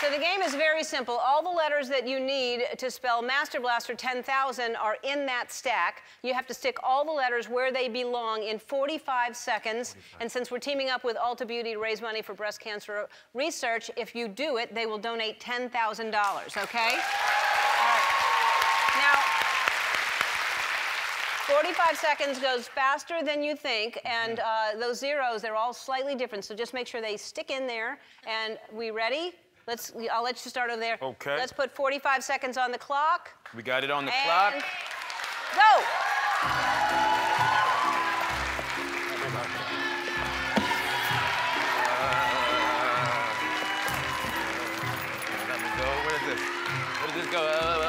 So the game is very simple. All the letters that you need to spell Master Blaster 10,000 are in that stack. You have to stick all the letters where they belong in 45 seconds. 45. And since we're teaming up with Ulta Beauty to raise money for breast cancer research, if you do it, they will donate $10,000, okay? Now, 45 seconds goes faster than you think, and uh, those zeros, they're all slightly different, so just make sure they stick in there. And we ready? Let's, I'll let you start over there. Okay. Let's put 45 seconds on the clock. We got it on the and clock. Go. Where does this? Where does this go?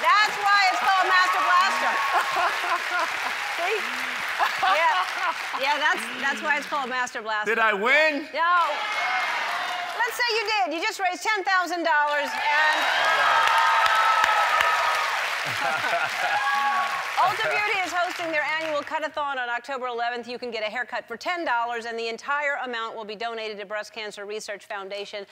That's why it's called Master Blaster. See? Yeah, yeah, that's that's why it's called Master Blaster. Did I win? No. Let's say you did. You just raised ten thousand dollars and. Ulta Beauty is hosting their annual cut-a-thon on October 11th. You can get a haircut for $10, and the entire amount will be donated to Breast Cancer Research Foundation.